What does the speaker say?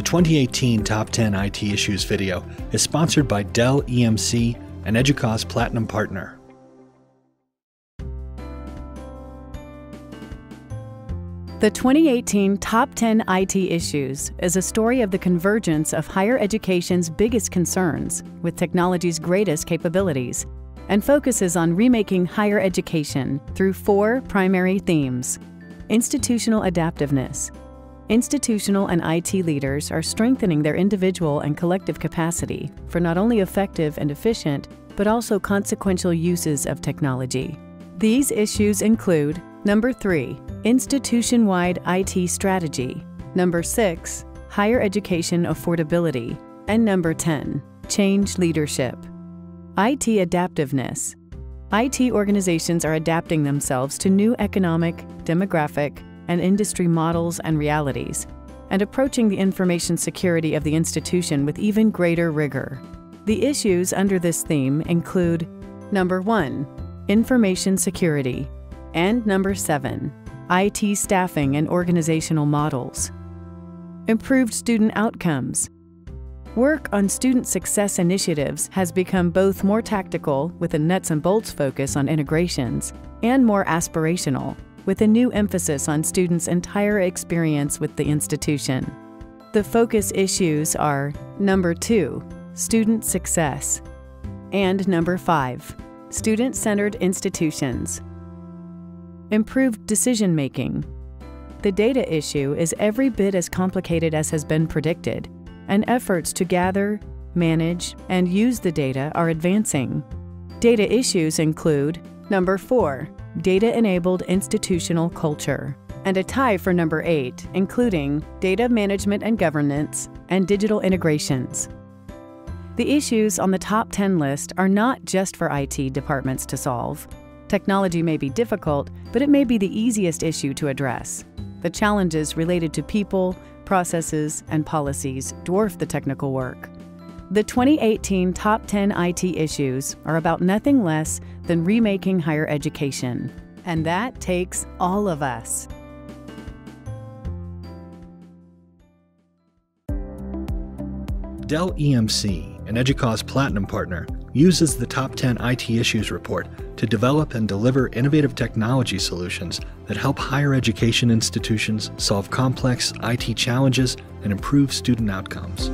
The 2018 Top 10 IT Issues video is sponsored by Dell EMC, an EDUCAUSE Platinum Partner. The 2018 Top 10 IT Issues is a story of the convergence of higher education's biggest concerns with technology's greatest capabilities and focuses on remaking higher education through four primary themes institutional adaptiveness. Institutional and IT leaders are strengthening their individual and collective capacity for not only effective and efficient, but also consequential uses of technology. These issues include number three, institution wide IT strategy, number six, higher education affordability, and number 10, change leadership. IT adaptiveness. IT organizations are adapting themselves to new economic, demographic, and industry models and realities, and approaching the information security of the institution with even greater rigor. The issues under this theme include number one, information security, and number seven, IT staffing and organizational models. Improved student outcomes. Work on student success initiatives has become both more tactical, with a nuts and bolts focus on integrations, and more aspirational, with a new emphasis on students' entire experience with the institution. The focus issues are number two, student success, and number five, student centered institutions. Improved decision making. The data issue is every bit as complicated as has been predicted and efforts to gather, manage, and use the data are advancing. Data issues include number four, data enabled institutional culture, and a tie for number eight, including data management and governance and digital integrations. The issues on the top 10 list are not just for IT departments to solve. Technology may be difficult, but it may be the easiest issue to address. The challenges related to people, processes, and policies dwarf the technical work. The 2018 Top 10 IT Issues are about nothing less than remaking higher education. And that takes all of us. Dell EMC, an EDUCAUSE Platinum partner, uses the Top 10 IT Issues report to develop and deliver innovative technology solutions that help higher education institutions solve complex IT challenges and improve student outcomes.